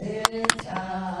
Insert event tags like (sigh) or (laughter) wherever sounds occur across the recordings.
in times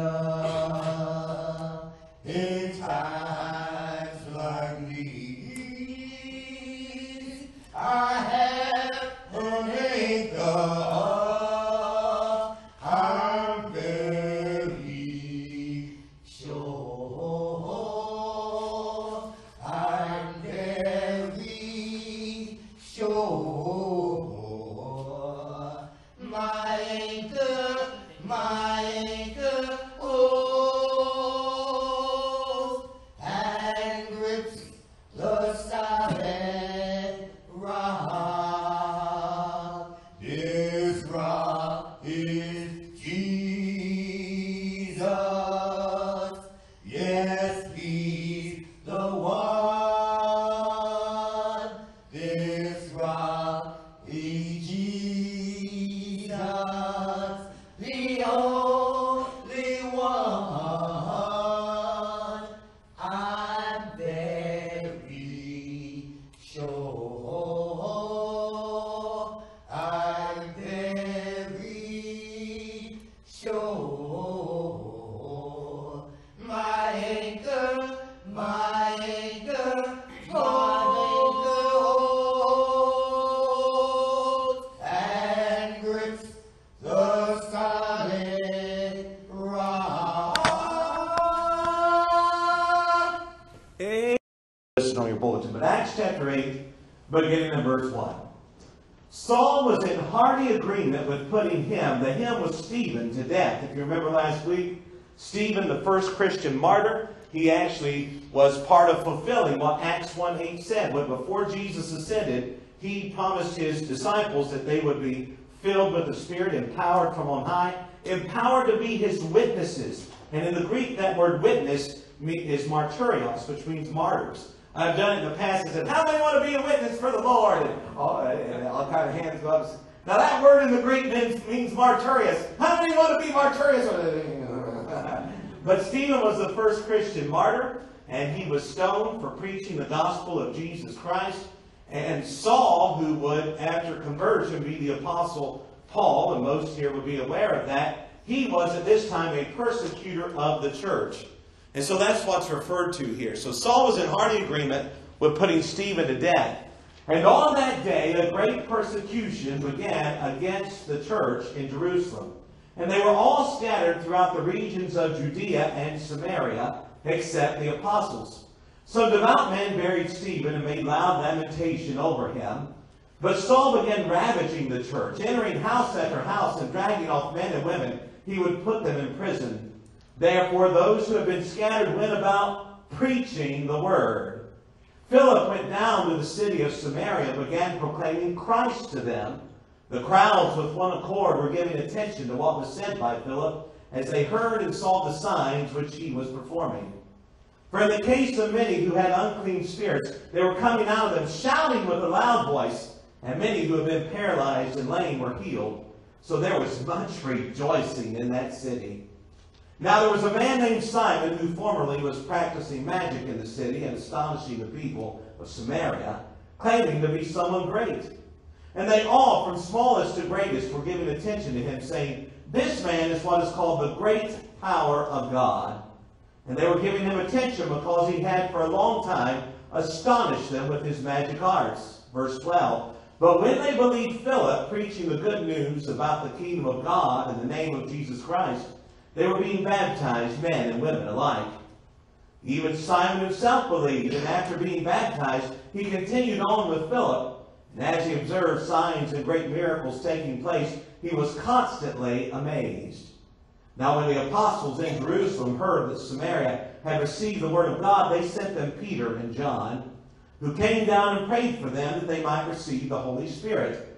Savior in chapter 8, beginning in verse 1. Saul was in hearty agreement with putting him, the him was Stephen, to death. If you remember last week, Stephen, the first Christian martyr, he actually was part of fulfilling what Acts 1 8 said. When before Jesus ascended, he promised his disciples that they would be filled with the Spirit, empowered from on high, empowered to be his witnesses. And in the Greek, that word witness is martyrios, which means martyrs. I've done it in the past and said, How many want to be a witness for the Lord? And all, and all kind of hands go up. Now, that word in the Greek means, means martyrios. How many want to be martyrios? (laughs) but Stephen was the first Christian martyr, and he was stoned for preaching the gospel of Jesus Christ. And Saul, who would, after conversion, be the apostle Paul, and most here would be aware of that, he was at this time a persecutor of the church. And so that's what's referred to here. So Saul was in hearty agreement with putting Stephen to death. And on that day, a great persecution began against the church in Jerusalem. And they were all scattered throughout the regions of Judea and Samaria, except the apostles. So devout men buried Stephen and made loud lamentation over him. But Saul began ravaging the church, entering house after house and dragging off men and women. He would put them in prison. Therefore, those who had been scattered went about preaching the word. Philip went down to the city of Samaria and began proclaiming Christ to them. The crowds, with one accord, were giving attention to what was said by Philip as they heard and saw the signs which he was performing. For in the case of many who had unclean spirits, they were coming out of them, shouting with a loud voice, and many who had been paralyzed and lame were healed. So there was much rejoicing in that city. Now there was a man named Simon who formerly was practicing magic in the city and astonishing the people of Samaria, claiming to be someone great. And they all, from smallest to greatest, were giving attention to him, saying, This man is what is called the great power of God. And they were giving him attention because he had for a long time astonished them with his magic arts. Verse 12. But when they believed Philip preaching the good news about the kingdom of God in the name of Jesus Christ, they were being baptized, men and women alike. Even Simon himself believed, and after being baptized, he continued on with Philip. And as he observed signs and great miracles taking place, he was constantly amazed. Now, when the apostles in Jerusalem heard that Samaria had received the word of God, they sent them Peter and John, who came down and prayed for them that they might receive the Holy Spirit.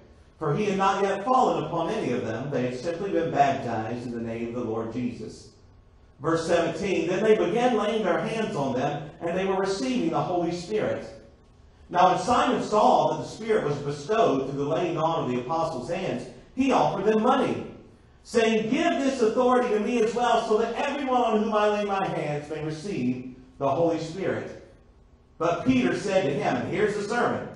For he had not yet fallen upon any of them. They had simply been baptized in the name of the Lord Jesus. Verse 17 Then they began laying their hands on them, and they were receiving the Holy Spirit. Now, when Simon saw that the Spirit was bestowed through the laying on of the apostles' hands, he offered them money, saying, Give this authority to me as well, so that everyone on whom I lay my hands may receive the Holy Spirit. But Peter said to him, Here's the sermon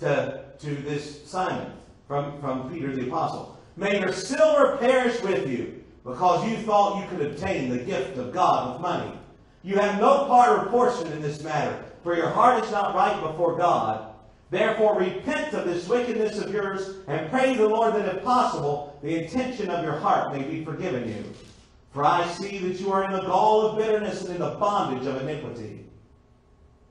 to, to this Simon from, from Peter the Apostle. May your silver perish with you, because you thought you could obtain the gift of God with money. You have no part or portion in this matter, for your heart is not right before God. Therefore, repent of this wickedness of yours, and pray the Lord that, if possible, the intention of your heart may be forgiven you. For I see that you are in the gall of bitterness and in the bondage of iniquity.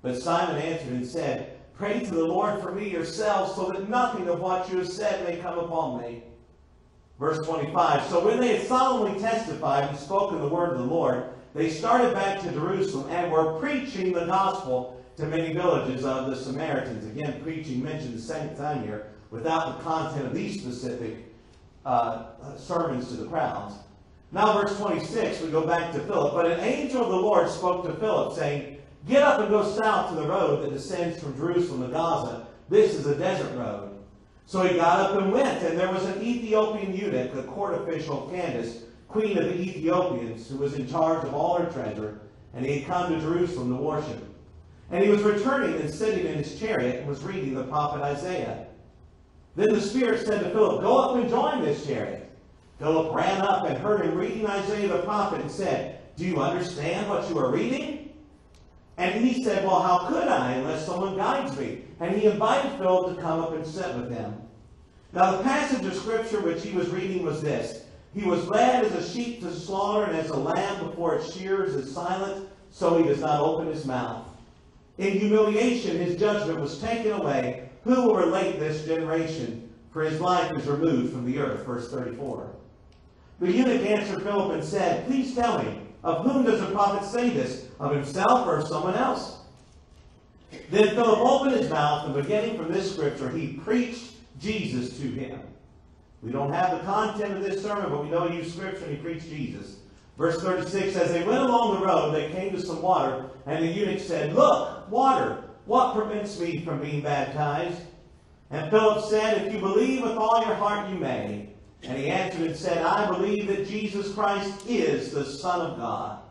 But Simon answered and said, Pray to the Lord for me yourselves, so that nothing of what you have said may come upon me. Verse 25 So when they had solemnly testified and spoken the word of the Lord, they started back to Jerusalem and were preaching the gospel to many villages of the Samaritans. Again, preaching mentioned the second time here, without the content of these specific uh, sermons to the crowds. Now, verse 26, we go back to Philip. But an angel of the Lord spoke to Philip, saying, Get up and go south to the road that descends from Jerusalem to Gaza. This is a desert road. So he got up and went, and there was an Ethiopian eunuch, a court official, Candace, queen of the Ethiopians, who was in charge of all her treasure, and he had come to Jerusalem to worship. And he was returning and sitting in his chariot and was reading the prophet Isaiah. Then the Spirit said to Philip, Go up and join this chariot. Philip ran up and heard him reading Isaiah the prophet and said, Do you understand what you are reading? And he said, Well, how could I unless someone guides me? And he invited Philip to come up and sit with him. Now, the passage of Scripture which he was reading was this He was led as a sheep to slaughter, and as a lamb before its shears is silent, so he does not open his mouth. In humiliation, his judgment was taken away. Who will relate this generation? For his life is removed from the earth. Verse 34. The eunuch answered Philip and said, Please tell me, of whom does the prophet say this? Of himself or someone else? Then Philip opened his mouth, and beginning from this scripture, he preached Jesus to him. We don't have the content of this sermon, but we know he used scripture and he preached Jesus. Verse 36 As they went along the road, they came to some water, and the eunuch said, Look, water, what prevents me from being baptized? And Philip said, If you believe with all your heart, you may. And he answered and said, I believe that Jesus Christ is the Son of God.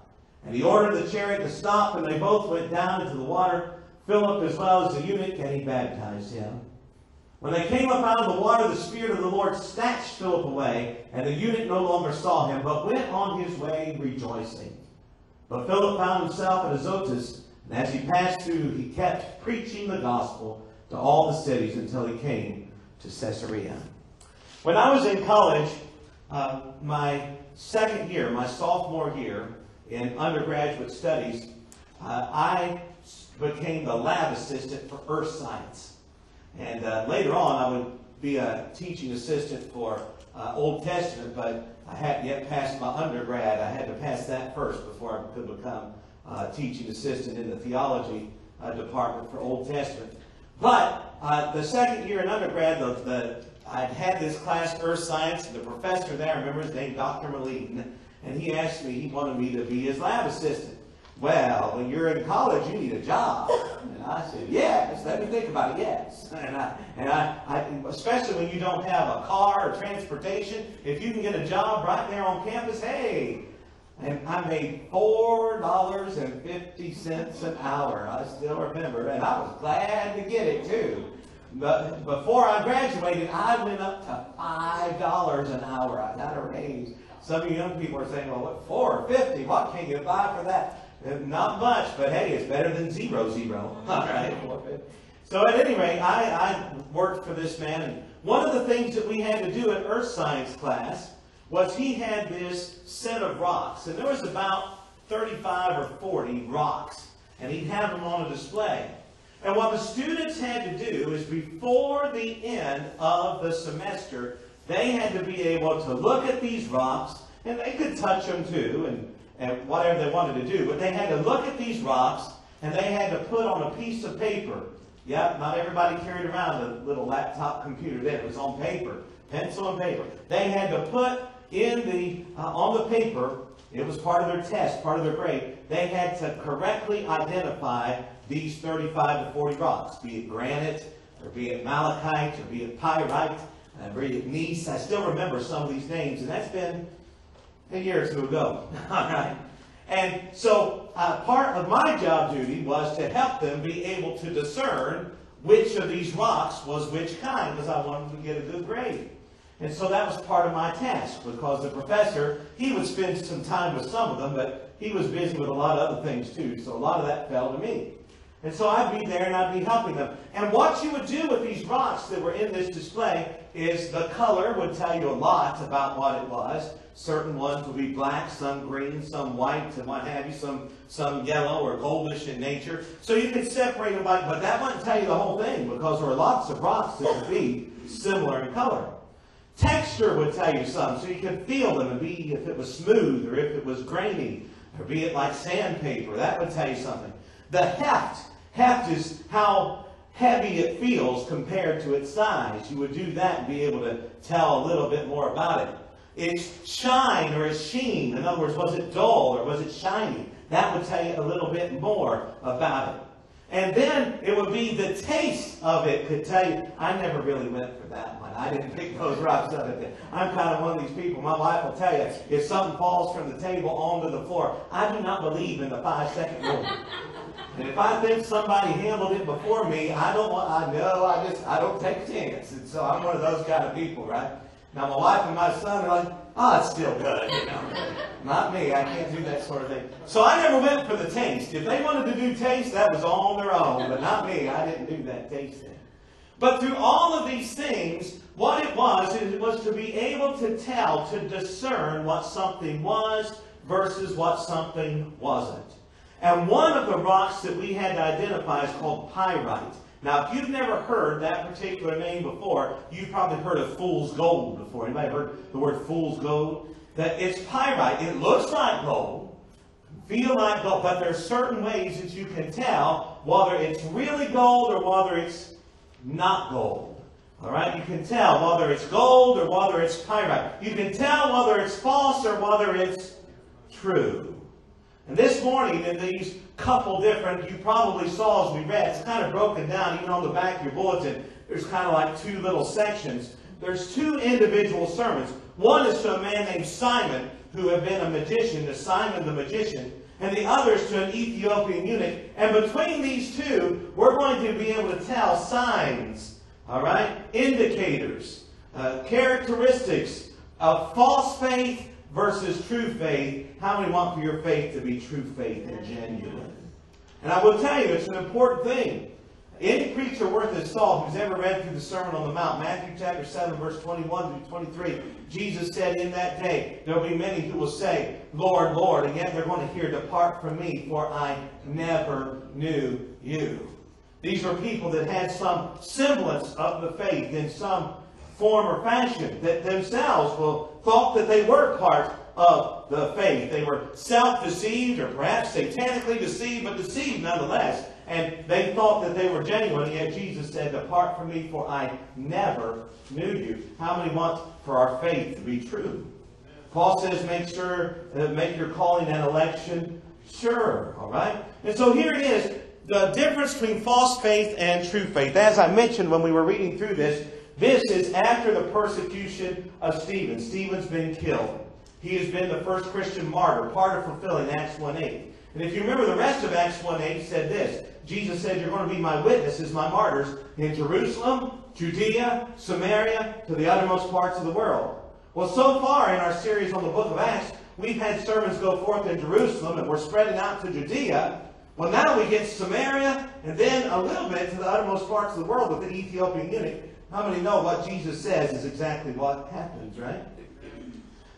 And he ordered the chariot to stop, and they both went down into the water, Philip as well as the eunuch, and he baptized him. When they came up out of the water, the Spirit of the Lord snatched Philip away, and the eunuch no longer saw him, but went on his way rejoicing. But Philip found himself at Azotus, and as he passed through, he kept preaching the gospel to all the cities until he came to Caesarea. When I was in college, uh, my second year, my sophomore year in undergraduate studies, uh, I became the lab assistant for earth science. And uh, later on, I would be a teaching assistant for uh, Old Testament, but I hadn't yet passed my undergrad. I had to pass that first before I could become uh, teaching assistant in the theology uh, department for Old Testament. But uh, the second year in undergrad, the, the I'd had this class, Earth Science, and the professor there, I remember his name, Dr. Moline, and he asked me, he wanted me to be his lab assistant. Well, when you're in college, you need a job. And I said, yes, let me think about it, yes. And I, and I, I, especially when you don't have a car or transportation, if you can get a job right there on campus, hey. And I made $4.50 an hour. I still remember, and I was glad to get it too. But before I graduated, I went up to $5 an hour. I got a raise. Some of you young people are saying, well, what, 450 What can you buy for that? Uh, not much, but hey, it's better than zero, zero. (laughs) All right. So at any rate, I, I worked for this man, and one of the things that we had to do in earth science class was he had this set of rocks, and there was about 35 or 40 rocks, and he'd have them on a display. And what the students had to do is before the end of the semester, they had to be able to look at these rocks, and they could touch them too, and, and whatever they wanted to do, but they had to look at these rocks, and they had to put on a piece of paper. Yep, not everybody carried around a little laptop computer then. It was on paper, pencil and paper. They had to put in the, uh, on the paper, it was part of their test, part of their grade, they had to correctly identify these 35 to 40 rocks, be it granite, or be it malachite, or be it pyrite, gneiss. I still remember some of these names, and that's been a year or two ago. (laughs) All right. And so uh, part of my job duty was to help them be able to discern which of these rocks was which kind, because I wanted to get a good grade. And so that was part of my task because the professor, he would spend some time with some of them, but he was busy with a lot of other things too. So a lot of that fell to me. And so I'd be there and I'd be helping them. And what you would do with these rocks that were in this display is the color would tell you a lot about what it was. Certain ones would be black, some green, some white, and what have you, some, some yellow or goldish in nature. So you could separate them by, but that wouldn't tell you the whole thing because there are lots of rocks that would be similar in color. Texture would tell you some, so you could feel them and be if it was smooth or if it was grainy, or be it like sandpaper. That would tell you something. The heft. Heft is how heavy it feels compared to its size. You would do that and be able to tell a little bit more about it. Its shine or its sheen. In other words, was it dull or was it shiny? That would tell you a little bit more about it. And then it would be the taste of it could tell you. I never really went for that one. I didn't pick those (laughs) rocks up. I'm kind of one of these people. My wife will tell you if something falls from the table onto the floor, I do not believe in the five second rule. And if I think somebody handled it before me, I don't want. I know. I just I don't take a chance. And so I'm one of those kind of people, right? Now my wife and my son are like, oh, it's still good, you know. (laughs) Not me. I can't do that sort of thing. So I never went for the taste. If they wanted to do taste, that was on their own, but not me. I didn't do that tasting. But through all of these things, what it was, it was to be able to tell, to discern what something was versus what something wasn't. And one of the rocks that we had to identify is called pyrite. Now, if you've never heard that particular name before, you've probably heard of fool's gold before. Anybody heard the word fool's gold? That it's pyrite. It looks like gold, feel like gold, but there are certain ways that you can tell whether it's really gold or whether it's not gold. All right, you can tell whether it's gold or whether it's pyrite. You can tell whether it's false or whether it's true. And this morning, in these couple different, you probably saw as we read, it's kind of broken down, even on the back of your bulletin, there's kind of like two little sections. There's two individual sermons. One is to a man named Simon, who had been a magician, to Simon the magician, and the other is to an Ethiopian eunuch. And between these two, we're going to be able to tell signs, all right, indicators, uh, characteristics of false faith versus true faith, how many want for your faith to be true faith and genuine? And I will tell you, it's an important thing. Any preacher worth his salt who's ever read through the Sermon on the Mount, Matthew chapter 7, verse 21 through 23, Jesus said, In that day there will be many who will say, Lord, Lord, and yet they're going to hear, Depart from me, for I never knew you. These were people that had some semblance of the faith in some form or fashion, that themselves will, thought that they were part of the faith. They were self-deceived or perhaps satanically deceived, but deceived nonetheless. And they thought that they were genuine, yet Jesus said, Depart from me, for I never knew you. How many want for our faith to be true? Paul says, make sure, uh, make your calling and election sure. All right? And so here it is, the difference between false faith and true faith. As I mentioned when we were reading through this, this is after the persecution of Stephen. Stephen's been killed. He has been the first Christian martyr, part of fulfilling Acts 1.8. And if you remember the rest of Acts 1.8 said this. Jesus said, You're going to be my witnesses, my martyrs, in Jerusalem, Judea, Samaria, to the uttermost parts of the world. Well, so far in our series on the book of Acts, we've had sermons go forth in Jerusalem, and we're spreading out to Judea. Well, now we get Samaria, and then a little bit to the uttermost parts of the world with the Ethiopian eunuch. How many know what Jesus says is exactly what happens, right?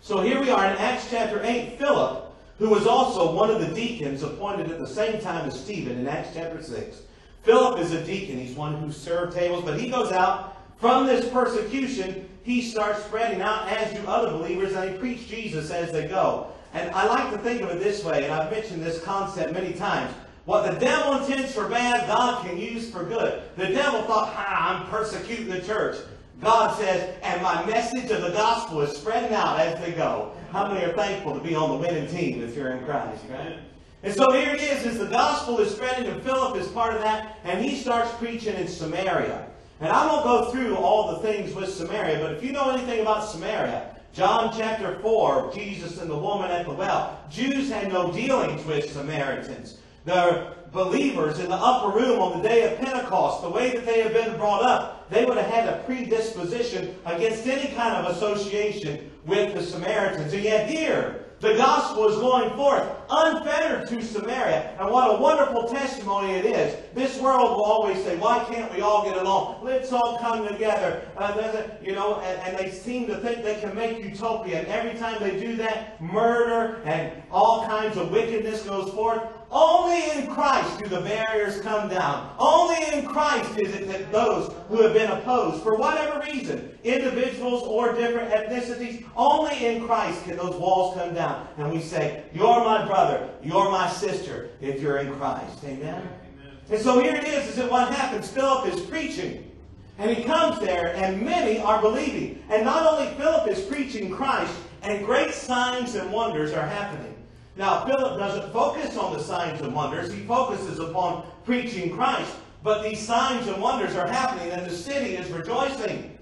So here we are in Acts chapter 8. Philip, who was also one of the deacons appointed at the same time as Stephen in Acts chapter 6. Philip is a deacon. He's one who served tables, but he goes out from this persecution he starts spreading out, as do other believers, and they preach Jesus as they go. And I like to think of it this way, and I've mentioned this concept many times. What the devil intends for bad, God can use for good. The devil thought, I'm persecuting the church. God says, and my message of the gospel is spreading out as they go. How many are thankful to be on the winning team if you're in Christ, right? And so here it is, as the gospel is spreading, and Philip is part of that, and he starts preaching in Samaria. And I won't go through all the things with Samaria, but if you know anything about Samaria, John chapter 4, Jesus and the woman at the well, Jews had no dealings with Samaritans. The believers in the upper room on the day of Pentecost, the way that they had been brought up, they would have had a predisposition against any kind of association with the Samaritans. And yet here, the gospel is going forth unfettered to Samaria. And what a wonderful testimony it is. This world will always say, why can't we all get along? Let's all come together. Uh, you know, and, and, they seem to think they can make utopia. And every time they do that, murder and all kinds of wickedness goes forth. Only in Christ do the barriers come down. Only in Christ is it that those who have been opposed, for whatever reason, individuals or different ethnicities, only in Christ can those walls come down. And we say, You're my brother, you're my sister, if you're in Christ. Amen? Amen. And so here it is, is that what happens? Philip is preaching. And he comes there, and many are believing. And not only Philip is preaching Christ, and great signs and wonders are happening. Now, Philip doesn't focus on the signs and wonders. He focuses upon preaching Christ. But these signs and wonders are happening, and the city is rejoicing.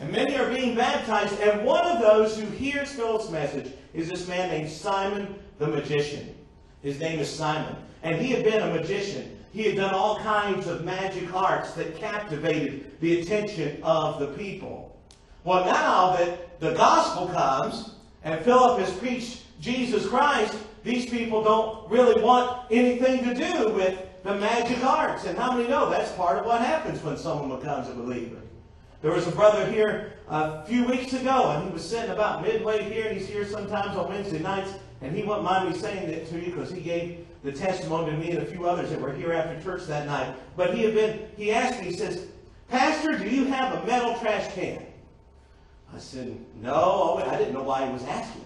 And many are being baptized. And one of those who hears Philip's message is this man named Simon the magician. His name is Simon. And he had been a magician. He had done all kinds of magic arts that captivated the attention of the people. Well, now that the gospel comes, and Philip has preached Jesus Christ, these people don't really want anything to do with the magic arts. And how many know that's part of what happens when someone becomes a believer? There was a brother here a few weeks ago, and he was sitting about midway here, and he's here sometimes on Wednesday nights, and he wouldn't mind me saying it to you because he gave the testimony to me and a few others that were here after church that night. But he had been, he asked me, he says, Pastor, do you have a metal trash can? I said, no. I didn't know why he was asking.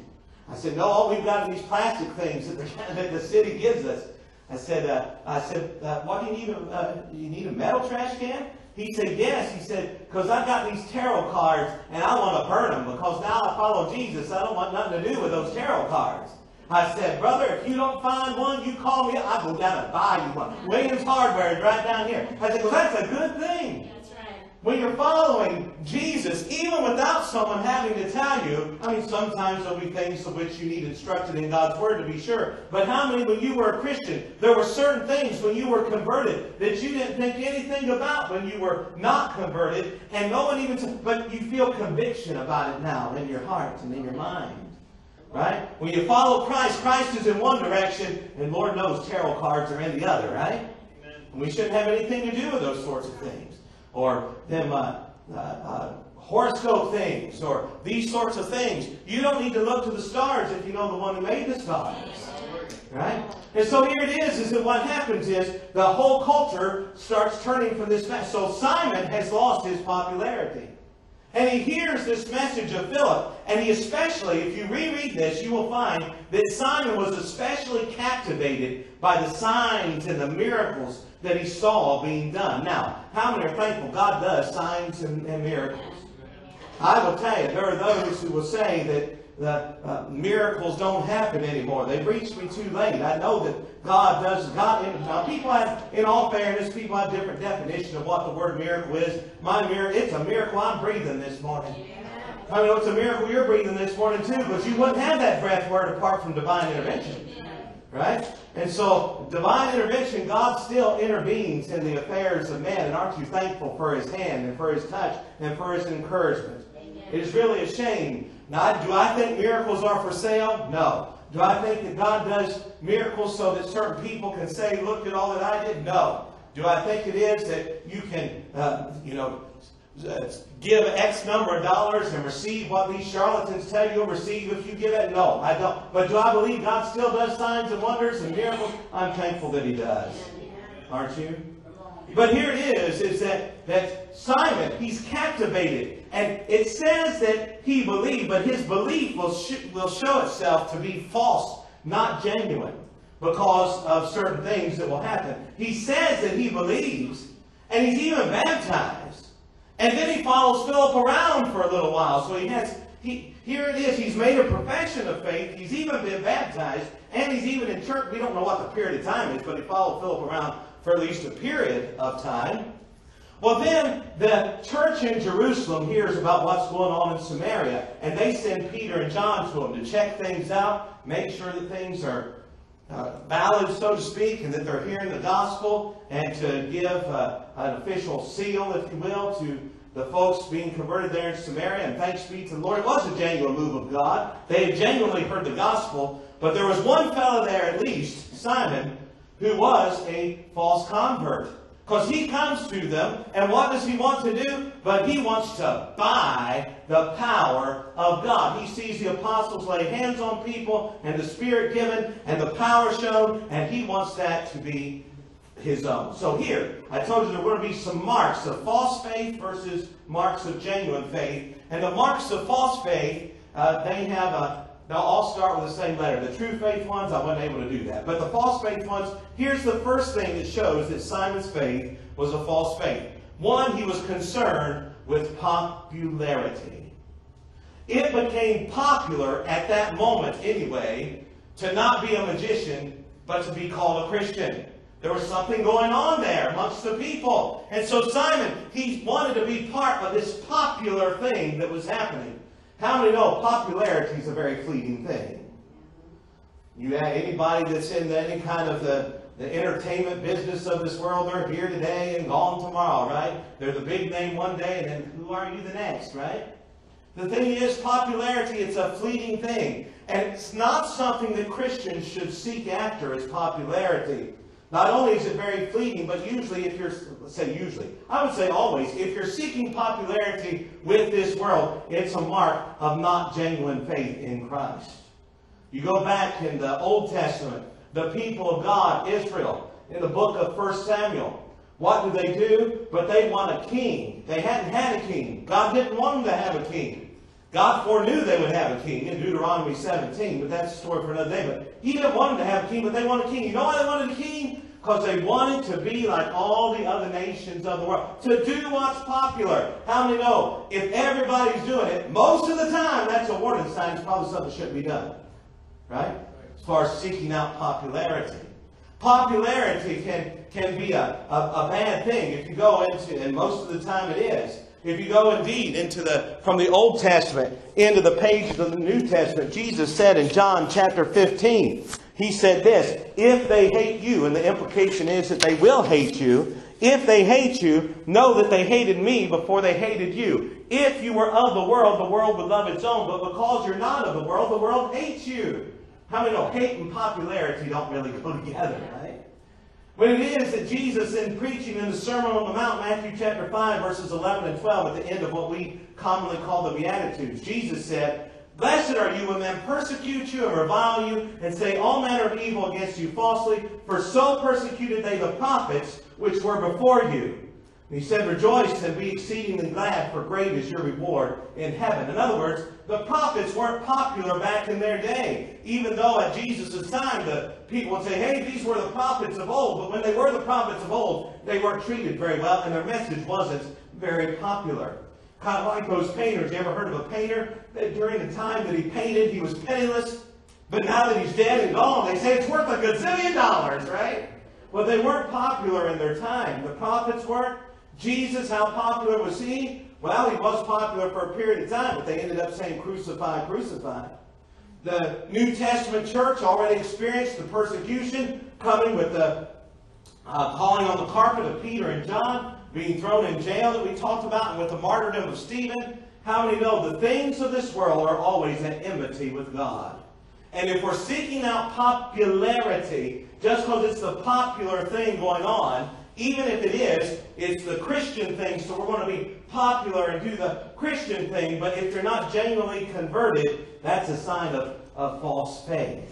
I said, no, all we've got are these plastic things that the, (laughs) that the city gives us. I said, uh, I said, uh, what do you need? A, uh, you need a metal trash can? He said, yes. He said, because I've got these tarot cards and I want to burn them because now I follow Jesus. I don't want nothing to do with those tarot cards. I said, brother, if you don't find one, you call me. I'll go down and buy you one. Williams Hardware is right down here. I said, well, that's a good thing. When you're following Jesus, even without someone having to tell you, I mean, sometimes there'll be things of which you need instructed in God's Word to be sure. But how many, when you were a Christian, there were certain things when you were converted that you didn't think anything about when you were not converted, and no one even, but you feel conviction about it now in your heart and in your mind. Right? When you follow Christ, Christ is in one direction, and Lord knows tarot cards are in the other, right? And we shouldn't have anything to do with those sorts of things or them uh, uh, uh, horoscope things or these sorts of things. You don't need to look to the stars if you know the one who made the stars. Right? And so here it is, is that what happens is the whole culture starts turning from this message. So Simon has lost his popularity. And he hears this message of Philip. And he especially, if you reread this, you will find that Simon was especially captivated by the signs and the miracles that he saw being done. Now, how many are thankful God does signs and, and miracles? I will tell you, there are those who will say that the uh, miracles don't happen anymore. They've reached me too late. I know that God does. God. Now, people have, in all fairness, people have different definitions of what the word miracle is. My miracle, it's a miracle I'm breathing this morning. I mean, it's a miracle you're breathing this morning too, because you wouldn't have that breath word apart from divine intervention. Right? And so, divine intervention, God still intervenes in the affairs of men. And aren't you thankful for His hand and for His touch and for His encouragement? It is really a shame now, do I think miracles are for sale? No. Do I think that God does miracles so that certain people can say, look at all that I did? No. Do I think it is that you can, uh, you know, give X number of dollars and receive what these charlatans tell you receive if you give it? No, I don't. But do I believe God still does signs and wonders and miracles? I'm thankful that He does. Aren't you? But here it is, is that, that Simon, he's captivated. And it says that he believed, but his belief will, sh- will show itself to be false, not genuine, because of certain things that will happen. He says that he believes, and he's even baptized. And then he follows Philip around for a little while. So he has, he, here it is, he's made a profession of faith, he's even been baptized, and he's even in church. We don't know what the period of time is, but he followed Philip around for at least a period of time. Well, then the church in Jerusalem hears about what's going on in Samaria, and they send Peter and John to them to check things out, make sure that things are uh, valid, so to speak, and that they're hearing the gospel, and to give uh, an official seal, if you will, to the folks being converted there in Samaria. And thanks be to the Lord, it was a genuine move of God. They had genuinely heard the gospel, but there was one fellow there at least, Simon, who was a false convert. Because he comes to them, and what does he want to do? But he wants to buy the power of God. He sees the apostles lay hands on people, and the Spirit given, and the power shown, and he wants that to be his own. So here, I told you there were going to be some marks of false faith versus marks of genuine faith. And the marks of false faith, uh, they have a They'll all start with the same letter. The true faith ones, I wasn't able to do that. But the false faith ones, here's the first thing that shows that Simon's faith was a false faith. One, he was concerned with popularity. It became popular at that moment, anyway, to not be a magician, but to be called a Christian. There was something going on there amongst the people. And so Simon, he wanted to be part of this popular thing that was happening. How many know popularity is a very fleeting thing? You anybody that's in any kind of the, the entertainment business of this world, they're here today and gone tomorrow, right? They're the big name one day, and then who are you the next, right? The thing is, popularity, it's a fleeting thing. And it's not something that Christians should seek after as popularity. Not only is it very fleeting, but usually, if you're, say usually, I would say always, if you're seeking popularity with this world, it's a mark of not genuine faith in Christ. You go back in the Old Testament, the people of God, Israel, in the book of 1 Samuel, what do they do? But they want a king. They hadn't had a king. God didn't want them to have a king. God foreknew they would have a king in Deuteronomy 17, but that's a story for another day. But He didn't want them to have a king, but they wanted a king. You know why they wanted a king? Because they wanted to be like all the other nations of the world. To do what's popular. How many know? If everybody's doing it, most of the time, that's a warning sign. It's probably something that shouldn't be done. Right? As far as seeking out popularity. Popularity can, can be a, a, a bad thing if you go into, and most of the time it is. If you go indeed into the from the Old Testament into the pages of the New Testament, Jesus said in John chapter 15, he said this, if they hate you, and the implication is that they will hate you, if they hate you, know that they hated me before they hated you. If you were of the world, the world would love its own, but because you're not of the world, the world hates you. How many know hate and popularity don't really go together, right? When it is that Jesus, in preaching in the Sermon on the Mount, Matthew chapter 5, verses 11 and 12, at the end of what we commonly call the Beatitudes, Jesus said, Blessed are you when men persecute you and revile you and say all manner of evil against you falsely, for so persecuted they the prophets which were before you. He said, Rejoice and be exceedingly glad, for great is your reward in heaven. In other words, the prophets weren't popular back in their day. Even though at Jesus' time the people would say, hey, these were the prophets of old. But when they were the prophets of old, they weren't treated very well, and their message wasn't very popular. Kind of like those painters. You ever heard of a painter? That during the time that he painted, he was penniless. But now that he's dead and gone, they say it's worth a gazillion dollars, right? Well, they weren't popular in their time. The prophets weren't. Jesus, how popular was he? Well, he was popular for a period of time, but they ended up saying crucify, crucify. The New Testament church already experienced the persecution coming with the uh, calling on the carpet of Peter and John, being thrown in jail that we talked about, and with the martyrdom of Stephen. How many know the things of this world are always at enmity with God? And if we're seeking out popularity, just because it's the popular thing going on, even if it is, it's the Christian thing, so we're going to be popular and do the Christian thing, but if you're not genuinely converted, that's a sign of, of false faith.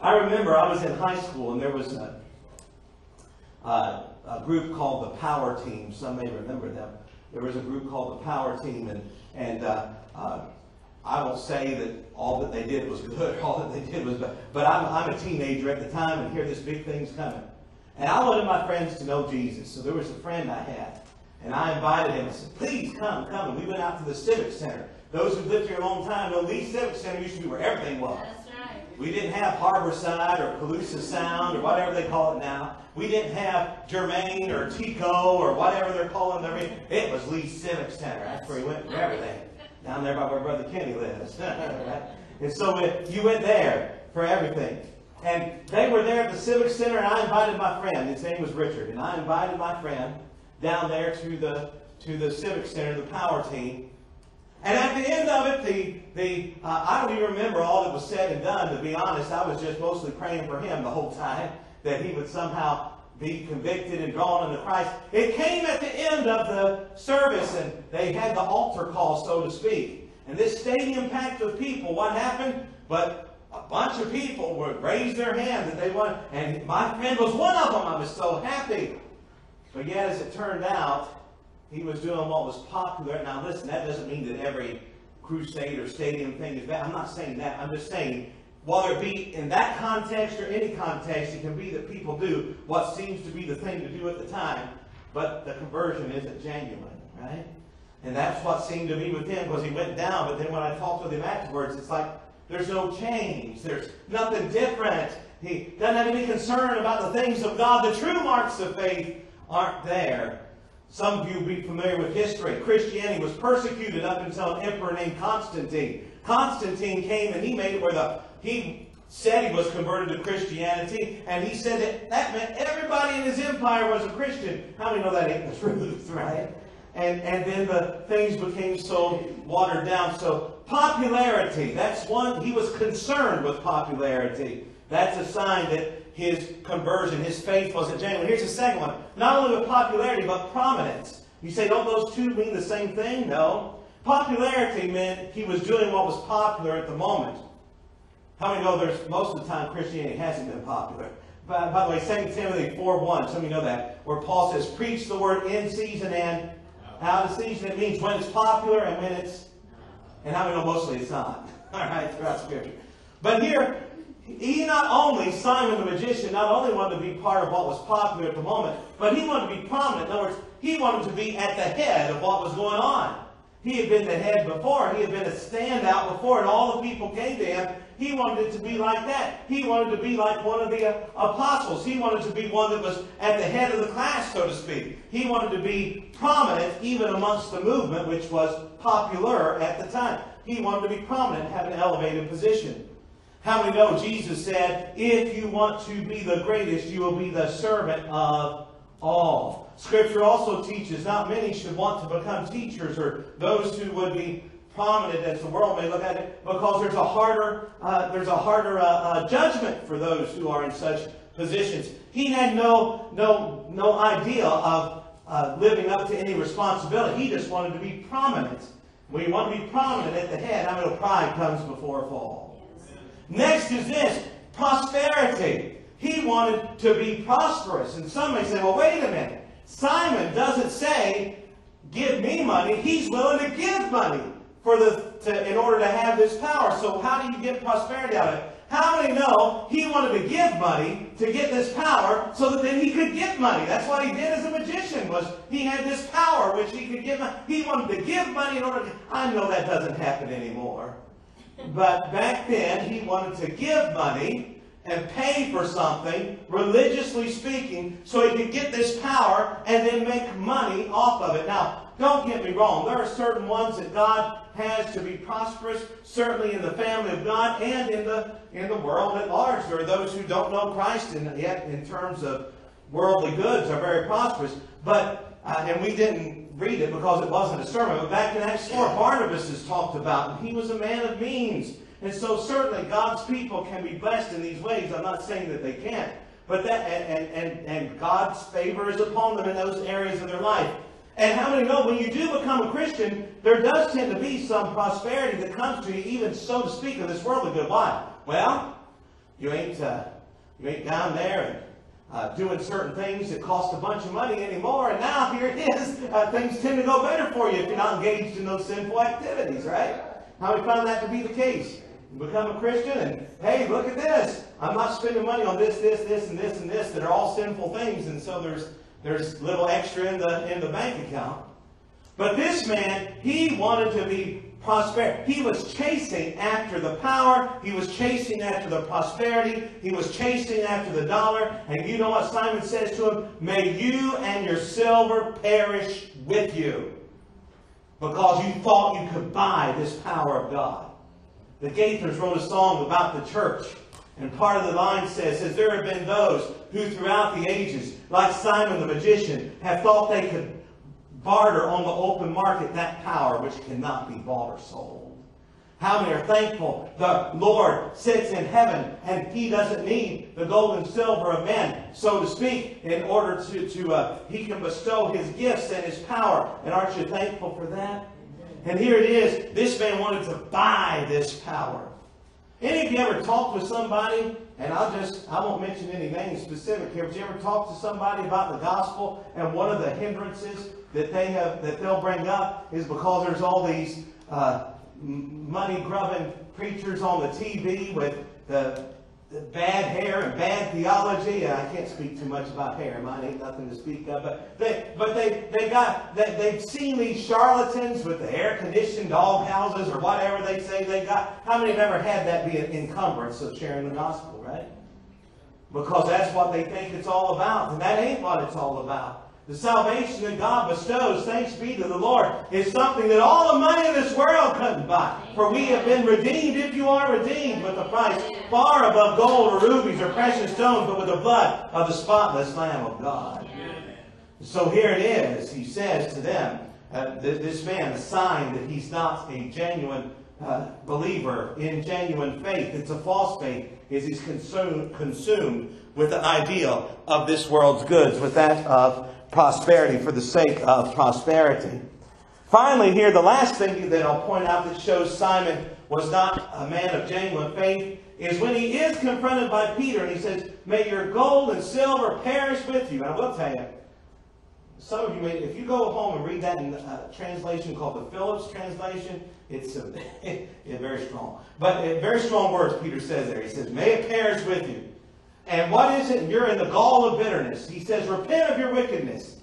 I remember I was in high school and there was a, uh, a group called the Power Team. Some may remember them. There was a group called the Power Team, and, and uh, uh, I will say that all that they did was good, (laughs) all that they did was bad. But I'm, I'm a teenager at the time, and here this big thing's coming. And I wanted my friends to know Jesus. So there was a friend I had. And I invited him and said, please come, come. And we went out to the Civic Center. Those who lived here a long time know Lee Civic Center used to be where everything was. That's right. We didn't have Harborside or Caloosa Sound or whatever they call it now. We didn't have Germain or TECO or whatever they're calling their It was Lee Civic Center. That's where we went for everything. Down there by where Brother Kenny lives. (laughs) And so it, you went there for everything. And they were there at the Civic Center, and I invited my friend. His name was Richard. And I invited my friend down there to the, to the Civic Center, the power team. And at the end of it, the, the uh, I don't even remember all that was said and done, to be honest. I was just mostly praying for him the whole time, that he would somehow be convicted and drawn into Christ. It came at the end of the service, and they had the altar call, so to speak. And this stadium packed with people, what happened? But a bunch of people would raise their hand that they wanted, and my friend was one of them. I was so happy. But yet, as it turned out, he was doing what was popular. Now, listen, that doesn't mean that every crusade or stadium thing is bad. I'm not saying that. I'm just saying, whether it be in that context or any context, it can be that people do what seems to be the thing to do at the time, but the conversion isn't genuine, right? And that's what seemed to be with him because he went down. But then when I talked with him afterwards, it's like there's no change. There's nothing different. He doesn't have any concern about the things of God. The true marks of faith aren't there. Some of you will be familiar with history. Christianity was persecuted up until an emperor named Constantine. Constantine came and he made it where the he said he was converted to Christianity, and he said that that meant everybody in his empire was a Christian. How many know that ain't the (laughs) truth, right? And, and then the things became so watered down. So popularity, that's one, he was concerned with popularity. That's a sign that his conversion, his faith wasn't genuine. Here's the second one. Not only with popularity, but prominence. You say, don't those two mean the same thing? No. Popularity meant he was doing what was popular at the moment. How many know there's most of the time Christianity hasn't been popular? By, by the way, 2 Timothy 4.1, some of you know that, where Paul says, preach the word in season and out of season. It means when it's popular and when it's, and how many know mostly it's not. (laughs) All right, throughout Scripture. But here, he not only, Simon the magician, not only wanted to be part of what was popular at the moment, but he wanted to be prominent. In other words, he wanted to be at the head of what was going on. He had been the head before. He had been a standout before, and all the people came to him. He wanted to be like that. He wanted to be like one of the uh, apostles. He wanted to be one that was at the head of the class, so to speak. He wanted to be prominent even amongst the movement, which was popular at the time. He wanted to be prominent, have an elevated position. How many know Jesus said, if you want to be the greatest, you will be the servant of all. Scripture also teaches not many should want to become teachers or those who would be prominent as the world may look at it because there's a harder, uh, there's a harder uh, uh, judgment for those who are in such positions. He had no, no, no idea of uh, living up to any responsibility. He just wanted to be prominent. We want to be prominent at the head. I mean, pride comes before a fall. Next is this prosperity. He wanted to be prosperous. And some may say, well, wait a minute. Simon doesn't say, give me money. He's willing to give money for the, to, in order to have this power. So how do you get prosperity out of it? How many know he wanted to give money to get this power so that then he could get money? That's what he did as a magician was he had this power which he could give money. He wanted to give money in order to... I know that doesn't happen anymore. But back then he wanted to give money and pay for something, religiously speaking, so he could get this power and then make money off of it. Now, don't get me wrong. There are certain ones that God has to be prosperous, certainly in the family of God and in the in the world at large. There are those who don't know Christ and yet in terms of worldly goods are very prosperous. But uh, and we didn't read it because it wasn't a sermon. But back in Acts 4, Barnabas is talked about, and he was a man of means. And so certainly God's people can be blessed in these ways. I'm not saying that they can't. But that and, and, and God's favor is upon them in those areas of their life. And how many know when you do become a Christian, there does tend to be some prosperity that comes to you, even so to speak, of this worldly good. Why? Well, you ain't uh, you ain't down there and uh, doing certain things that cost a bunch of money anymore, and now (laughs) here it is. Uh, things tend to go better for you if you're not engaged in those sinful activities, right? How we found that to be the case? You become a Christian, and hey, look at this. I'm not spending money on this, this, this, and this, and this that are all sinful things, and so there's there's little extra in the, in the bank account. But this man, he wanted to be prosperous. He was chasing after the power. He was chasing after the prosperity. He was chasing after the dollar. And you know what Simon says to him? May you and your silver perish with you. Because you thought you could buy this power of God. The Gaithers wrote a song about the church. And part of the line says, says, There have been those who throughout the ages, like Simon the magician, have thought they could barter on the open market that power which cannot be bought or sold. How many are thankful the Lord sits in heaven and he doesn't need the gold and silver of men, so to speak, in order to, to uh, he can bestow his gifts and his power. And aren't you thankful for that? And here it is. This man wanted to buy this power. Any of you ever talked with somebody, and I'll just, I won't mention any names specific here, but you ever talked to somebody about the gospel, and one of the hindrances that they have, that they'll bring up is because there's all these uh, money grubbing preachers on the TV with the bad hair and bad theology. And I can't speak too much about hair. Mine ain't nothing to speak of. But they, but they, they got, they, they've seen these charlatans with the air-conditioned dog houses or whatever they say they got. How many have ever had that be an encumbrance of sharing the gospel, right? Because that's what they think it's all about. And that ain't what it's all about. The salvation that God bestows, thanks be to the Lord, is something that all the money of this world couldn't buy. For we have been redeemed, if you are redeemed, with a price far above gold or rubies or precious stones, but with the blood of the spotless Lamb of God. So here it is. He says to them, uh, this man, a sign that he's not a genuine uh, believer in genuine faith. It's a false faith, is he's consumed, consumed with the ideal of this world's goods, with that of prosperity for the sake of prosperity. Finally, here, the last thing that I'll point out that shows Simon was not a man of genuine faith is when he is confronted by Peter and he says, May your gold and silver perish with you. And I will tell you, some of you may, if you go home and read that in a translation called the Phillips translation, it's, a, (laughs) it's very strong. But eh, very strong words Peter says there. He says, May it perish with you. And what is it? You're in the gall of bitterness. He says, repent of your wickedness.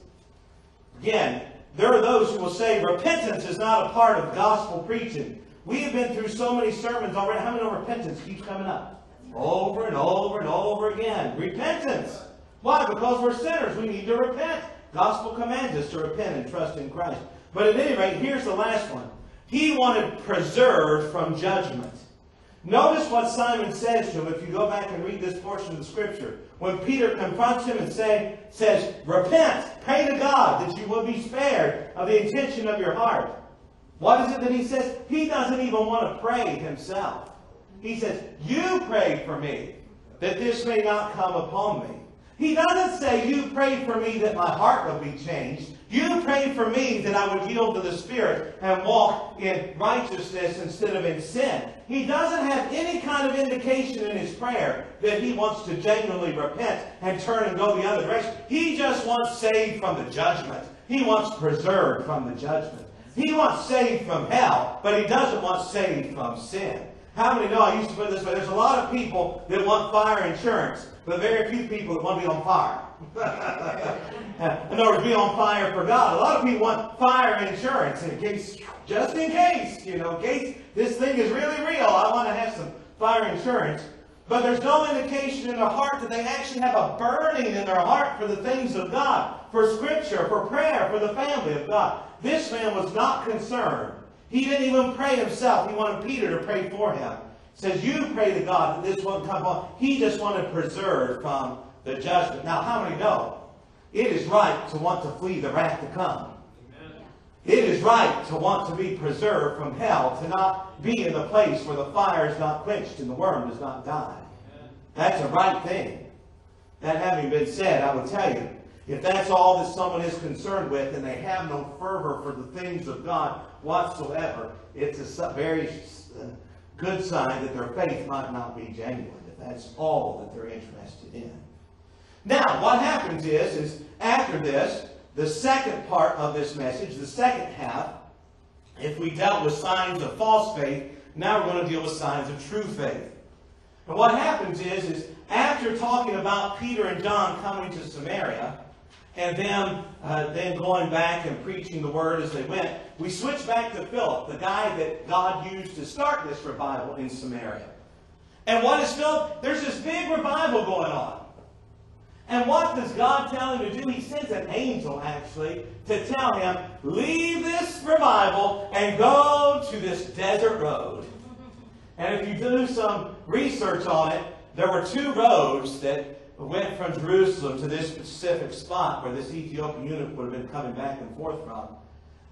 Again, there are those who will say repentance is not a part of gospel preaching. We have been through so many sermons already. How many know repentance keeps coming up? Over and over and over again. Repentance. Why? Because we're sinners. We need to repent. Gospel commands us to repent and trust in Christ. But at any rate, here's the last one. He wanted preserved from judgment. Notice what Simon says to him if you go back and read this portion of the scripture. When Peter confronts him and say, says, Repent, pray to God that you will be spared of the intention of your heart. What is it that he says? He doesn't even want to pray himself. He says, You pray for me that this may not come upon me. He doesn't say, You pray for me that my heart will be changed. You pray for me that I would yield to the Spirit and walk in righteousness instead of in sin. He doesn't have any kind of indication in his prayer that he wants to genuinely repent and turn and go the other direction. He just wants saved from the judgment. He wants preserved from the judgment. He wants saved from hell, but he doesn't want saved from sin. How many know, I used to put it this way, there's a lot of people that want fire insurance, but very few people that want to be on fire. (laughs) in order to be on fire for God. A lot of people want fire insurance in case, just in case, you know, case this thing is really real, I want to have some fire insurance. But there's no indication in their heart that they actually have a burning in their heart for the things of God, for Scripture, for prayer, for the family of God. This man was not concerned. He didn't even pray himself. He wanted Peter to pray for him. He says, You pray to God that this won't come on. He just wanted preserved from the judgment. Now, how many know? It is right to want to flee the wrath to come. It is right to want to be preserved from hell, to not be in the place where the fire is not quenched and the worm does not die. That's a right thing. That having been said, I would tell you, if that's all that someone is concerned with and they have no fervor for the things of God whatsoever, it's a very uh, good sign that their faith might not be genuine, if that's all that they're interested in. Now, what happens is, is after this, the second part of this message, the second half, if we dealt with signs of false faith, now we're going to deal with signs of true faith. And what happens is, is after talking about Peter and John coming to Samaria, and them uh, then going back and preaching the word as they went, we switch back to Philip, the guy that God used to start this revival in Samaria. And what is Philip? There's this big revival going on. And what does God tell him to do? He sends an angel, actually, to tell him, leave this revival and go to this desert road. And if you do some research on it, there were two roads that went from Jerusalem to this specific spot where this Ethiopian eunuch would have been coming back and forth from.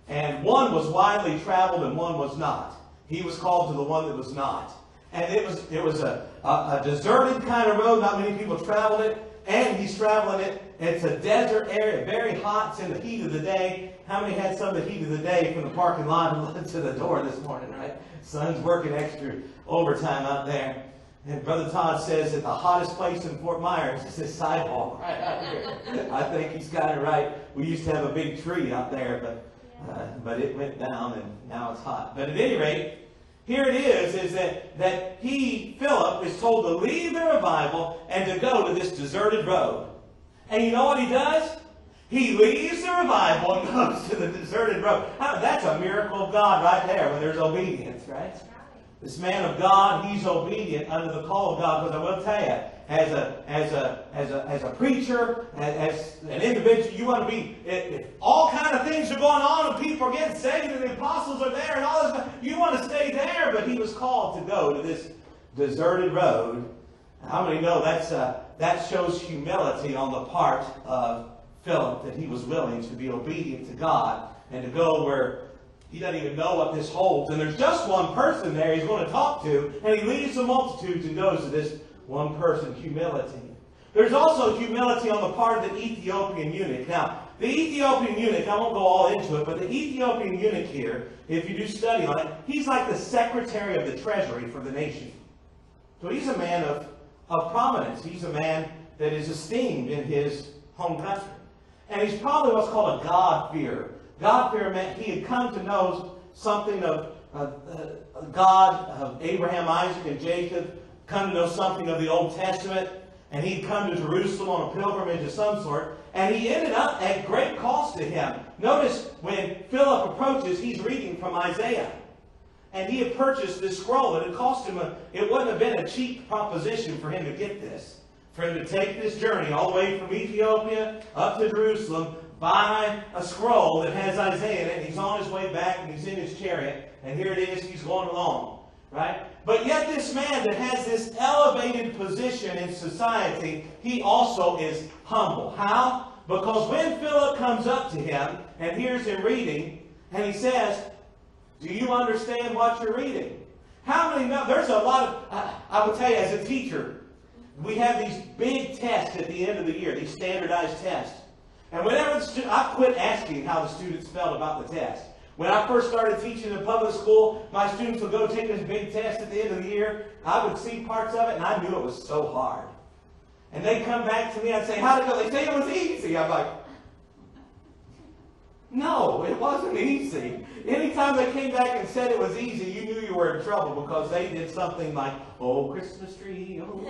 And one was widely traveled and one was not. He was called to the one that was not. And it was, it was a, a, a deserted kind of road. Not many people traveled it and he's traveling it. It's a desert area, very hot. It's in the heat of the day. How many had some of the heat of the day from the parking lot (laughs) to the door this morning, right? Sun's working extra overtime out there. And Brother Todd says that the hottest place in Fort Myers is this sidewalk (laughs) right out here. I think he's got it right. We used to have a big tree out there, but uh, but it went down and now it's hot. But at any rate, here it is, is that, that he, Philip, is told to leave the revival and to go to this deserted road. And you know what he does? He leaves the revival and (laughs) goes to the deserted road. That's a miracle of God right there when there's obedience, right? This man of God, he's obedient under the call of God. Because I will tell you, as a as a as a as a preacher, as, an individual, you want to be. If, if all kind of things are going on and people are getting saved and the apostles are there and all this, you want to stay there. But he was called to go to this deserted road. How many know that's uh, that shows humility on the part of Philip that he was willing to be obedient to God and to go where he doesn't even know what this holds. And there's just one person there he's going to talk to, and he leaves the multitudes and goes to this one person, humility. There's also humility on the part of the Ethiopian eunuch. Now, the Ethiopian eunuch, I won't go all into it, but the Ethiopian eunuch here, if you do study on it, he's like the secretary of the treasury for the nation. So he's a man of, of prominence. He's a man that is esteemed in his home country. And he's probably what's called a God-fearer. God-fear meant he had come to know something of uh, uh, God, of Abraham, Isaac, and Jacob, come to know something of the Old Testament, and he'd come to Jerusalem on a pilgrimage of some sort, and he ended up at great cost to him. Notice when Philip approaches, he's reading from Isaiah. And he had purchased this scroll, and it cost him a, it wouldn't have been a cheap proposition for him to get this. For him to take this journey all the way from Ethiopia up to Jerusalem by a scroll that has Isaiah in it. He's on his way back and he's in his chariot. And here it is, he's going along. Right? But yet this man that has this elevated position in society, he also is humble. How? Because when Philip comes up to him and hears him reading, and he says, Do you understand what you're reading? How many know? There's a lot of, I, I would tell you as a teacher, we have these big tests at the end of the year, these standardized tests. And whenever the stu- I quit asking how the students felt about the test. When I first started teaching in public school, my students would go take this big test at the end of the year. I would see parts of it, and I knew it was so hard. And they'd come back to me, I'd say, how'd it go? They'd say it was easy. I'm like, no, it wasn't easy. Anytime they came back and said it was easy, you knew you were in trouble because they did something like, oh, Christmas tree, oh.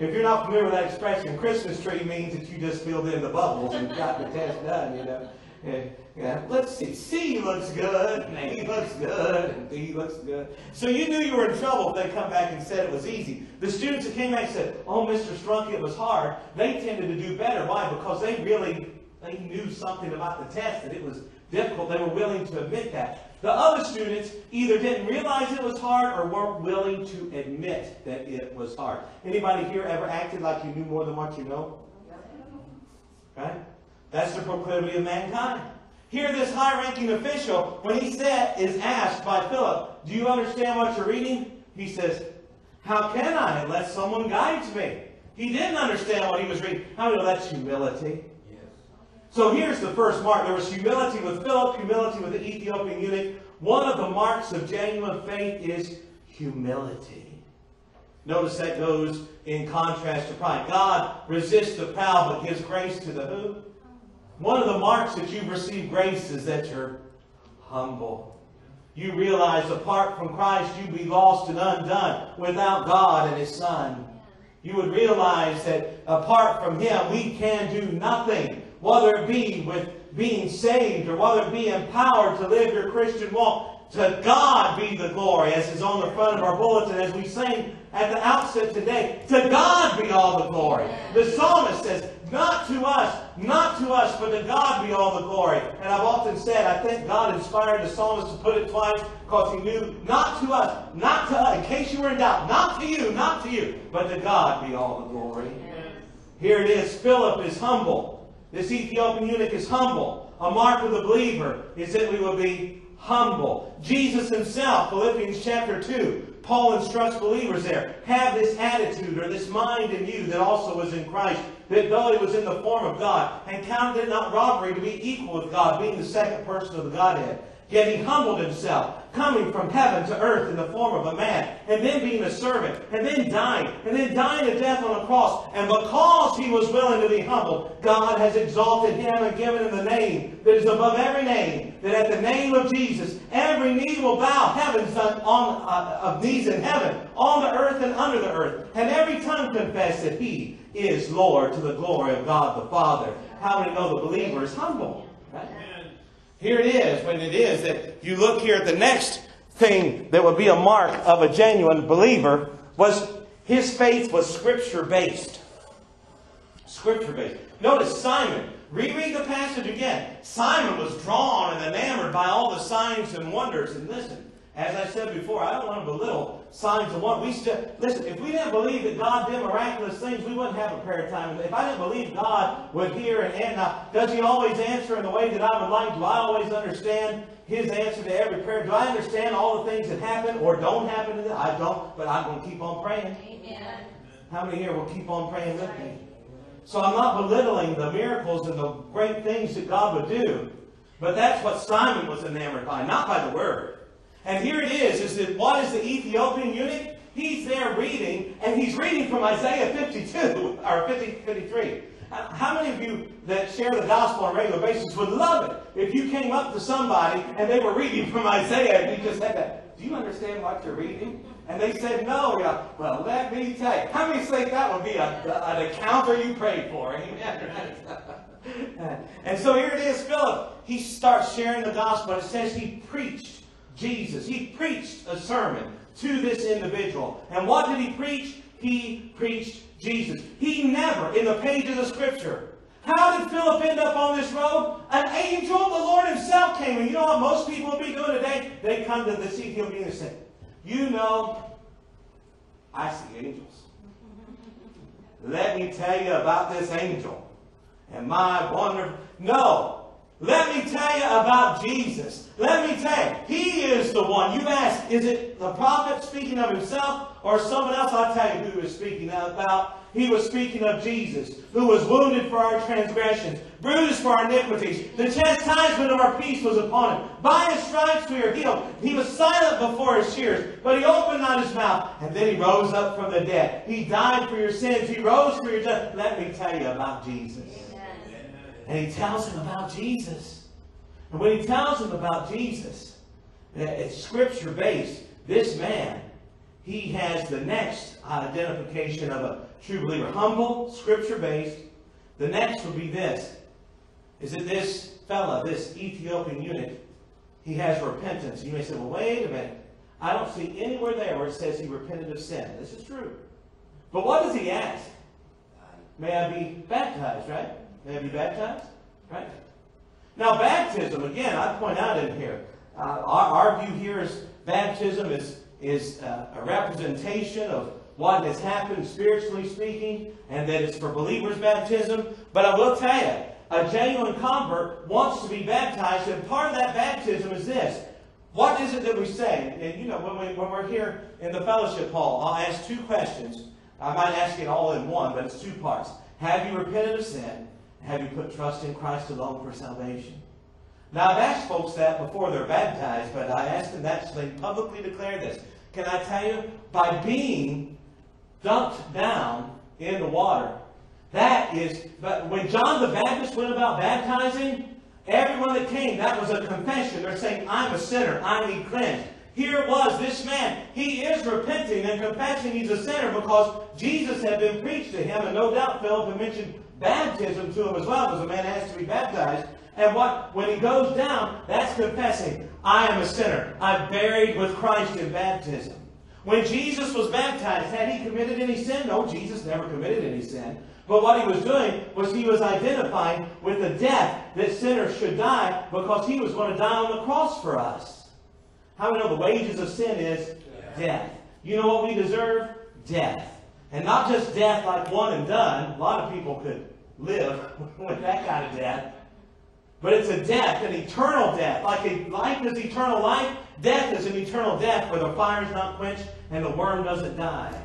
if you're not familiar with that expression, Christmas tree means that you just filled in the bubbles and got the test done, you know. And, yeah, let's see. C looks good, and A looks good, and D looks good. So you knew you were in trouble if they come back and said it was easy. The students that came back and said, "Oh, Mr. Strunk, it was hard." They tended to do better. Why? Because they really they knew something about the test that it was difficult. They were willing to admit that. The other students either didn't realize it was hard or weren't willing to admit that it was hard. Anybody here ever acted like you knew more than what you know? Right? That's the proclivity of mankind. Here, this high-ranking official, when he said, is asked by Philip, "Do you understand what you're reading?" He says, "How can I unless someone guides me?" He didn't understand what he was reading. How you know that's humility? So here's the first mark. There was humility with Philip, humility with the Ethiopian eunuch. One of the marks of genuine faith is humility. Notice that goes in contrast to pride. God resists the proud but gives grace to the who? One of the marks that you've received grace is that you're humble. You realize apart from Christ you'd be lost and undone without God and His Son. You would realize that apart from Him we can do nothing, whether it be with being saved or whether it be empowered to live your Christian walk. To God be the glory, as is on the front of our bulletin, as we sang at the outset today. To God be all the glory. The psalmist says, not to us, not to us, but to God be all the glory. And I've often said, I think God inspired the psalmist to put it twice because he knew, not to us, not to us, in case you were in doubt, not to you, not to you, but to God be all the glory. Here it is, Philip is humble. This Ethiopian eunuch is humble. A mark of the believer is that we will be humble. Jesus himself, Philippians chapter 2, Paul instructs believers there, have this attitude or this mind in you that also was in Christ, that though he was in the form of God, and counted it not robbery to be equal with God, being the second person of the Godhead. Yet he humbled himself, coming from heaven to earth in the form of a man, and then being a servant, and then dying, and then dying a death on a cross. And because he was willing to be humbled, God has exalted him and given him the name that is above every name, that at the name of Jesus, every knee will bow, heavens on uh, of knees in heaven, on the earth and under the earth, and every tongue confess that he is Lord to the glory of God the Father. How many know the believer is humble? Here it is, when it is that you look here at the next thing that would be a mark of a genuine believer was his faith was scripture based. Scripture based. Notice Simon. Reread the passage again. Simon was drawn and enamored by all the signs and wonders. And listen, as I said before, I don't want to belittle signs and wonders. We still listen. If we didn't believe that God did miraculous things, we wouldn't have a prayer time. If I didn't believe God would hear and answer, now, uh, does He always answer in the way that I would like? Do I always understand His answer to every prayer? Do I understand all the things that happen or don't happen? I don't, but I'm going to keep on praying. Amen. How many here will keep on praying with me? So I'm not belittling the miracles and the great things that God would do, but that's what Simon was enamored by, not by the Word. And here it is, is that what is the Ethiopian eunuch? He's there reading, and he's reading from Isaiah 52, (laughs) or 50, 53. Uh, how many of you that share the gospel on a regular basis would love it if you came up to somebody and they were reading from Isaiah and you just said that? Do you understand what you're reading? And they said no. Like, well, let me tell you. How many think that would be a, an encounter you prayed for? Amen. (laughs) and so here it is, Philip. He starts sharing the gospel. It says he preached Jesus. He preached a sermon to this individual. And what did he preach? He preached Jesus. He never, in the pages of scripture, how did Philip end up on this road? An angel, the Lord himself came. And you know what most people would be doing today? They come to the Ethiopian and say, you know, I see angels. Let me tell you about this angel. And my wonderful. No. Let me tell you about Jesus. Let me tell you, He is the one. You ask, is it the prophet speaking of himself or someone else? I'll tell you who was speaking about. He was speaking of Jesus, who was wounded for our transgressions, bruised for our iniquities. The chastisement of our peace was upon him. By his stripes we are healed. He was silent before his shears, but he opened not his mouth. And then he rose up from the dead. He died for your sins. He rose for your death. Let me tell you about Jesus. And he tells him about Jesus. And when he tells him about Jesus, it's scripture based. This man, he has the next identification of a true believer. Humble, scripture based. The next would be this is that this fella, this Ethiopian eunuch, he has repentance. You may say, well, wait a minute. I don't see anywhere there where it says he repented of sin. This is true. But what does he ask? May I be baptized, right? May I be baptized? Right? Now, baptism, again, I point out in here, uh, our, our, view here is baptism is, is uh, a representation of what has happened spiritually speaking, and that it's for believers' baptism. But I will tell you, a genuine convert wants to be baptized, and part of that baptism is this. What is it that we say? And you know, when, we, when we're here in the fellowship hall, I'll ask two questions. I might ask it all in one, but it's two parts. Have you repented of sin? Have you put trust in Christ alone for salvation? Now, I've asked folks that before they're baptized, but I asked them that so they publicly declare this. Can I tell you? By being dumped down in the water, that is, but when John the Baptist went about baptizing, everyone that came, that was a confession. They're saying, I'm a sinner, I need cleansed. Here was this man. He is repenting and confessing he's a sinner because Jesus had been preached to him, and no doubt Philip had mentioned baptism to him as well, because a man has to be baptized. And what when he goes down, that's confessing, I am a sinner. I'm buried with Christ in baptism. When Jesus was baptized, had he committed any sin? No, Jesus never committed any sin. But what he was doing was he was identifying with the death that sinners should die because he was going to die on the cross for us. How many know the wages of sin is death? You know what we deserve? Death. And not just death like one and done. A lot of people could live (laughs) with that kind of death. But it's a death, an eternal death. Like a life is eternal life, death is an eternal death where the fire is not quenched and the worm doesn't die.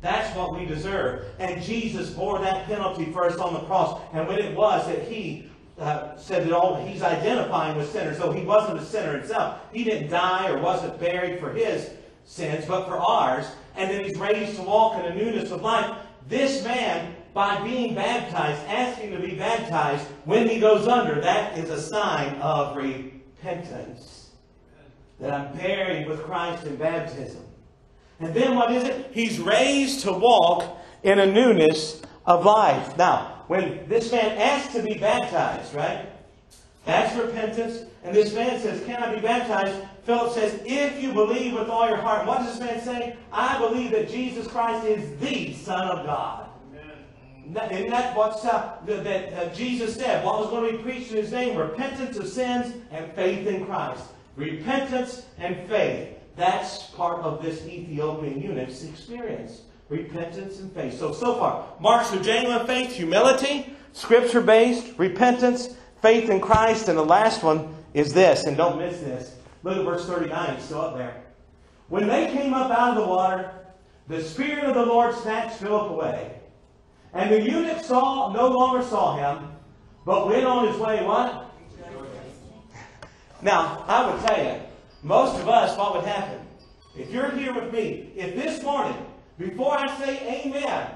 That's what we deserve. And Jesus bore that penalty for us on the cross. And when it was that he uh, said that all he's identifying with sinners, though he wasn't a sinner himself, he didn't die or wasn't buried for his sins, but for ours. And then he's raised to walk in a newness of life. This man by being baptized, asking to be baptized when he goes under, that is a sign of repentance. That I'm buried with Christ in baptism. And then what is it? He's raised to walk in a newness of life. Now, when this man asks to be baptized, right? That's repentance. And this man says, Can I be baptized? Philip says, If you believe with all your heart. What does this man say? I believe that Jesus Christ is the Son of God. Isn't that what uh, that uh, Jesus said? What was going to be preached in his name? Repentance of sins and faith in Christ. Repentance and faith. That's part of this Ethiopian eunuch's experience. Repentance and faith. So, so far, marks of genuine faith, humility, scripture based, repentance, faith in Christ. And the last one is this, and don't miss this. Look at verse 39, it's still up there. When they came up out of the water, the Spirit of the Lord snatched Philip away. And the eunuch saw, no longer saw him, but went on his way what? (laughs) Now, I would tell you, most of us, what would happen? If you're here with me, if this morning, before I say amen,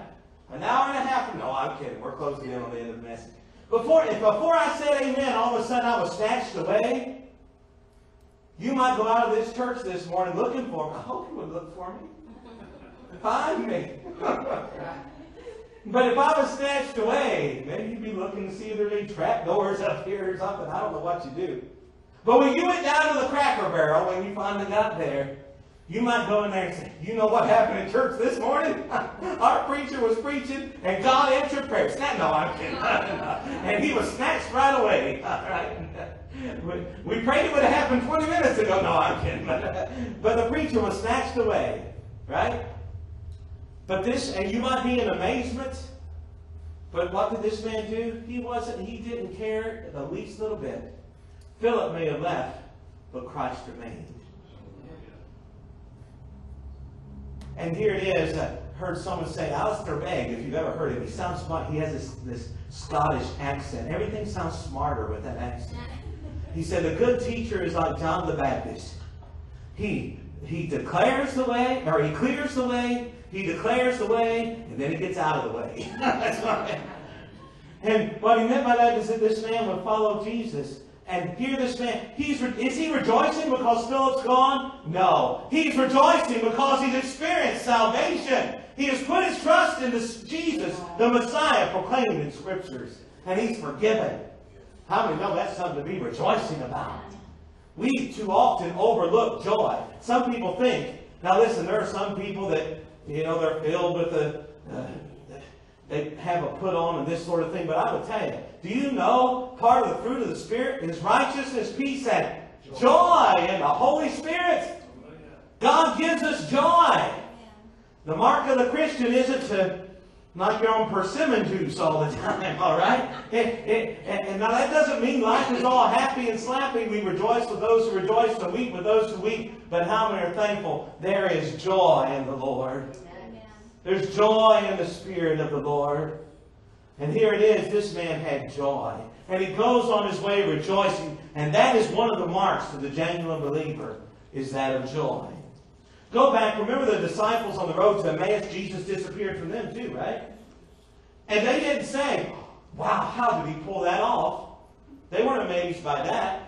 an hour and a half no, I'm kidding. We're closing in on the end of the message. Before, if before I said amen, all of a sudden I was snatched away, you might go out of this church this morning looking for me. I hope you would look for me. Find me. (laughs) But if I was snatched away, maybe you'd be looking to see if there are any trap doors up here or something. I don't know what you do. But when you went down to the cracker barrel, when you finally got there, you might go in there and say, You know what happened in church this morning? (laughs) Our preacher was preaching and God answered prayers. No, I'm kidding. (laughs) and he was snatched right away. (laughs) We prayed it would have happened 20 minutes ago. No, I'm kidding. But the preacher was snatched away. Right? But this, and you might be in amazement. But what did this man do? He wasn't, he didn't care the least little bit. Philip may have left, but Christ remained. And here it is. I heard someone say, Alistair Begg, if you've ever heard him, he sounds smart. He has this, this Scottish accent. Everything sounds smarter with that accent. He said, a good teacher is like John the Baptist. He, he declares the way, or he clears the way, he declares the way, and then he gets out of the way. (laughs) That's right. And what he meant by that is that this man would follow Jesus. And here this man, he's is he rejoicing because Philip's gone? No. He's rejoicing because he's experienced salvation. He has put his trust in this Jesus, the Messiah, proclaimed in Scriptures. And he's forgiven. How many know that's something to be rejoicing about? We too often overlook joy. Some people think, now listen, there are some people that, you know, they're filled with the, uh, they have a put on and this sort of thing. But I will tell you, do you know part of the fruit of the Spirit is righteousness, peace, and joy in the Holy Spirit? God gives us joy. The mark of the Christian isn't to knock your own persimmon juice all the (laughs) time, all right? It, and now that doesn't mean life is all happy and slappy. We rejoice with those who rejoice and weep with those who weep. But how many are thankful? There is joy in the Lord. There's joy in the Spirit of the Lord. And here it is, this man had joy. And he goes on his way rejoicing. And that is one of the marks of the genuine believer, is that of joy. Go back, remember the disciples on the road to Emmaus, Jesus disappeared from them too, right? And they didn't say, wow, how did he pull that off? They weren't amazed by that.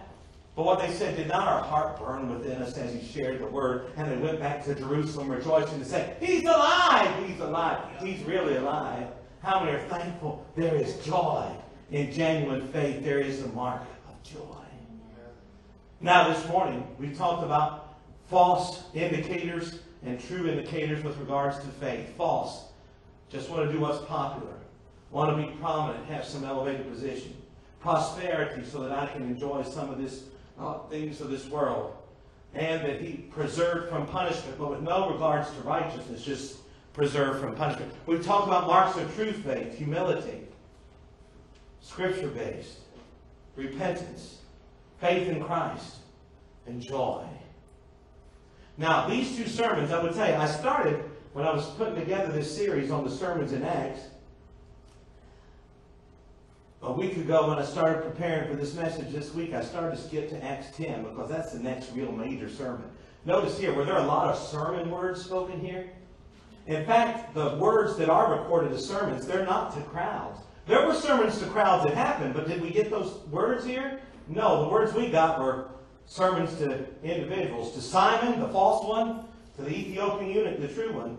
But what they said, did not our heart burn within us as he shared the word? And they went back to Jerusalem rejoicing to say, He's alive! He's alive! He's really alive. How many are thankful? There is joy in genuine faith. There is a mark of joy. Now, this morning, we talked about false indicators and true indicators with regards to faith. False. Just want to do what's popular. Want to be prominent, have some elevated position. Prosperity so that I can enjoy some of this not things of this world, and that he preserved from punishment, but with no regards to righteousness, just preserved from punishment. We've talked about marks of true faith, humility, scripture based, repentance, faith in Christ, and joy. Now, these two sermons, I would tell you, I started when I was putting together this series on the sermons in Acts a week ago when I started preparing for this message this week, I started to skip to Acts 10 because that's the next real major sermon. Notice here, were there a lot of sermon words spoken here? In fact, the words that are recorded as sermons, they're not to crowds. There were sermons to crowds that happened, but did we get those words here? No, the words we got were sermons to individuals. To Simon, the false one, to the Ethiopian eunuch, the true one.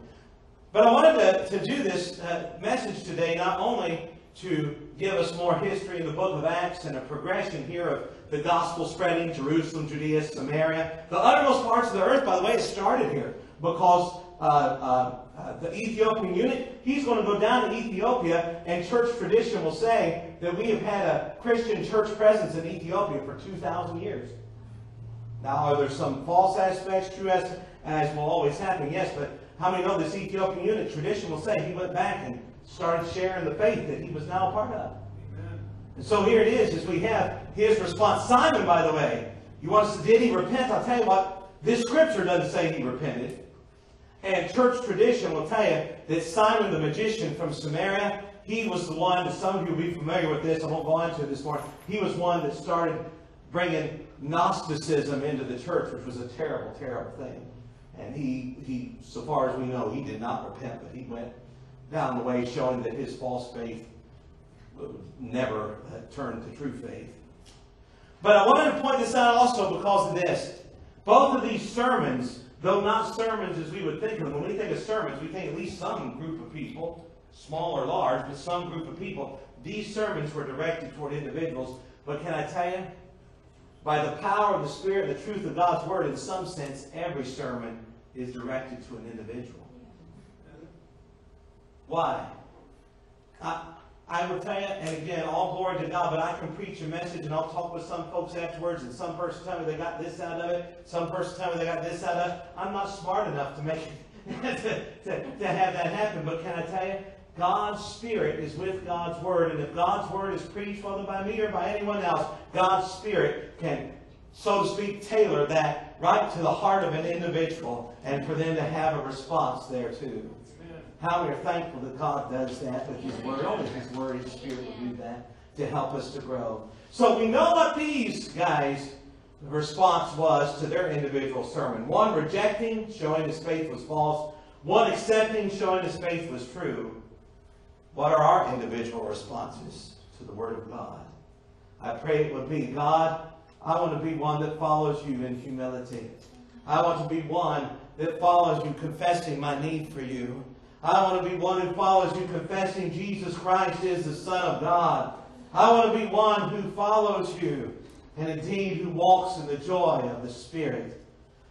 But I wanted to, to do this uh, message today not only to give us more history in the book of Acts and a progression here of the gospel spreading Jerusalem, Judea, Samaria. The uttermost parts of the earth, by the way, started here because uh, uh, uh, the Ethiopian eunuch, he's going to go down to Ethiopia, and church tradition will say that we have had a Christian church presence in Ethiopia for 2,000 years. Now, are there some false aspects, true as, as will always happen? Yes, but how many know this Ethiopian eunuch? Tradition will say he went back and started sharing the faith that he was now a part of. And so here it is, as we have his response. Simon, by the way, you want to, did he repent? I'll tell you what, this scripture doesn't say he repented. And church tradition will tell you that Simon the magician from Samaria, he was the one, some of you will be familiar with this, I won't go into it this morning. He was one that started bringing Gnosticism into the church, which was a terrible, terrible thing. And he, he, so far as we know, he did not repent, but he went down the way showing that his false faith never turned to true faith. But I wanted to point this out also because of this. Both of these sermons, though not sermons as we would think of them, when we think of sermons, we think at least some group of people, small or large, but some group of people. These sermons were directed toward individuals. But can I tell you, by the power of the Spirit, the truth of God's Word, in some sense, every sermon is directed to an individual. Why? I, I will tell you, and again, all glory to God, but I can preach a message and I'll talk with some folks afterwards, and some person tell me they got this out of it, some person tell me they got this out of it. I'm not smart enough to make (laughs) to, to, to have that happen, but can I tell you, God's Spirit is with God's Word. And if God's Word is preached, whether by me or by anyone else, God's Spirit can, so to speak, tailor that right to the heart of an individual and for them to have a response there too. How we are thankful that God does that with His Word. Only His Word, and Spirit will do that to help us to grow. So we know what these guys' response was to their individual sermon. One rejecting, showing his faith was false. One accepting, showing his faith was true. What are our individual responses to the Word of God? I pray it would be God, I want to be one that follows you in humility. I want to be one that follows you confessing my need for you. I want to be one who follows you confessing Jesus Christ is the Son of God. I want to be one who follows you and indeed who walks in the joy of the Spirit.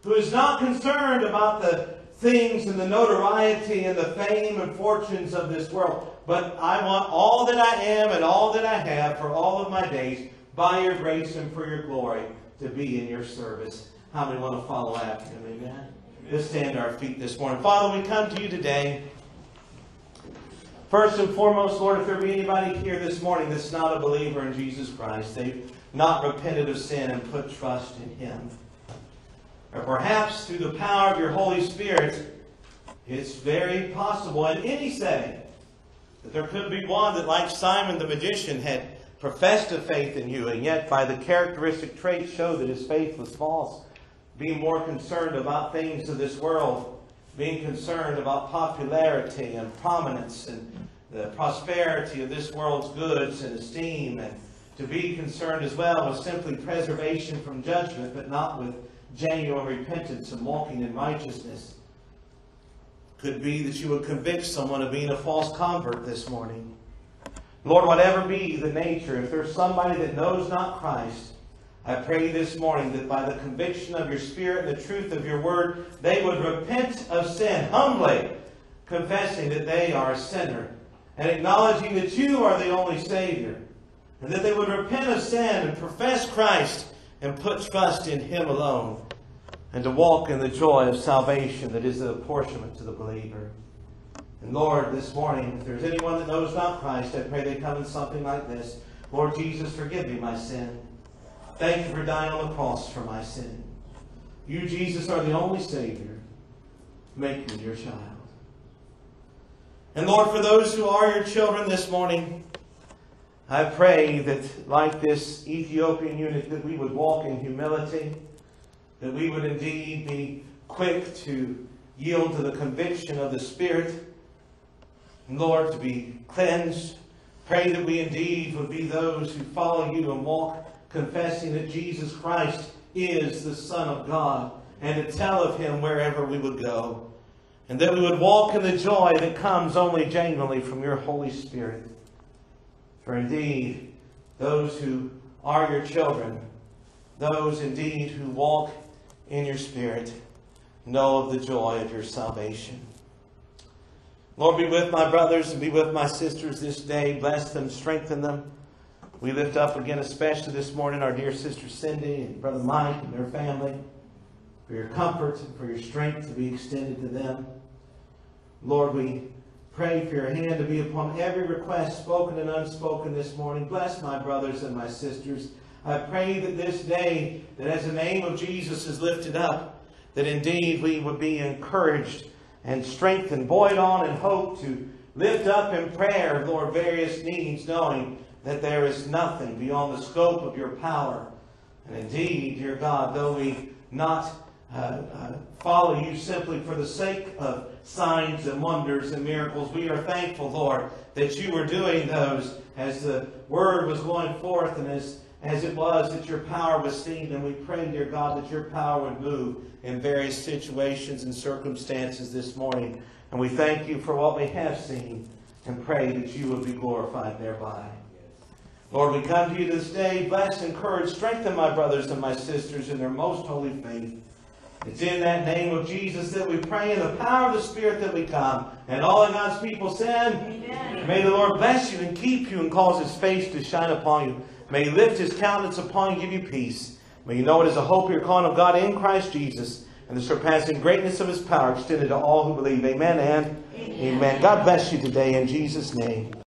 Who is not concerned about the things and the notoriety and the fame and fortunes of this world. But I want all that I am and all that I have for all of my days, by your grace and for your glory, to be in your service. How many want to follow after him? Amen. Let's stand our feet this morning. Father, we come to you today. First and foremost, Lord, if there be anybody here this morning that's not a believer in Jesus Christ, they've not repented of sin and put trust in Him. Or perhaps through the power of your Holy Spirit, it's very possible in any setting that there could be one that, like Simon the magician, had professed a faith in you, and yet by the characteristic traits showed that his faith was false. Being more concerned about things of this world, being concerned about popularity and prominence and the prosperity of this world's goods and esteem, and to be concerned as well with simply preservation from judgment, but not with genuine repentance and walking in righteousness. Could be that you would convict someone of being a false convert this morning. Lord, whatever be the nature, if there's somebody that knows not Christ, I pray this morning that by the conviction of your Spirit and the truth of your word, they would repent of sin humbly, confessing that they are a sinner and acknowledging that you are the only Savior. And that they would repent of sin and profess Christ and put trust in Him alone and to walk in the joy of salvation that is the apportionment to the believer. And Lord, this morning, if there's anyone that knows not Christ, I pray they come in something like this. Lord Jesus, forgive me my sin. Thank you for dying on the cross for my sin. You, Jesus, are the only Savior. Make me your child. And Lord, for those who are your children this morning, I pray that, like this Ethiopian eunuch, that we would walk in humility, that we would indeed be quick to yield to the conviction of the Spirit, Lord, to be cleansed. Pray that we indeed would be those who follow you and walk confessing that Jesus Christ is the Son of God, and to tell of him wherever we would go. And that we would walk in the joy that comes only genuinely from your Holy Spirit. For indeed, those who are your children, those indeed who walk in your Spirit, know of the joy of your salvation. Lord, be with my brothers and be with my sisters this day. Bless them, strengthen them. We lift up again, especially this morning, our dear sister Cindy and brother Mike and their family, for your comfort and for your strength to be extended to them. Lord, we pray for your hand to be upon every request, spoken and unspoken this morning. Bless my brothers and my sisters. I pray that this day, that as the name of Jesus is lifted up, that indeed we would be encouraged and strengthened, buoyed on in hope to lift up in prayer, Lord, various needs, knowing that there is nothing beyond the scope of your power. And indeed, dear God, though we not uh, uh, follow you simply for the sake of signs and wonders and miracles, we are thankful, Lord, that you were doing those as the word was going forth and as, as it was that your power was seen. And we pray, dear God, that your power would move in various situations and circumstances this morning. And we thank you for what we have seen and pray that you would be glorified thereby. Lord, we come to you this day. Bless, encourage, strengthen my brothers and my sisters in their most holy faith. It's in that name of Jesus that we pray, in the power of the Spirit that we come. And all of God's people said, Amen. May the Lord bless you and keep you and cause his face to shine upon you. May he lift his countenance upon you and give you peace. May you know it is a hope you're calling of God in Christ Jesus and the surpassing greatness of his power extended to all who believe. Amen and amen. amen. God bless you today in Jesus' name.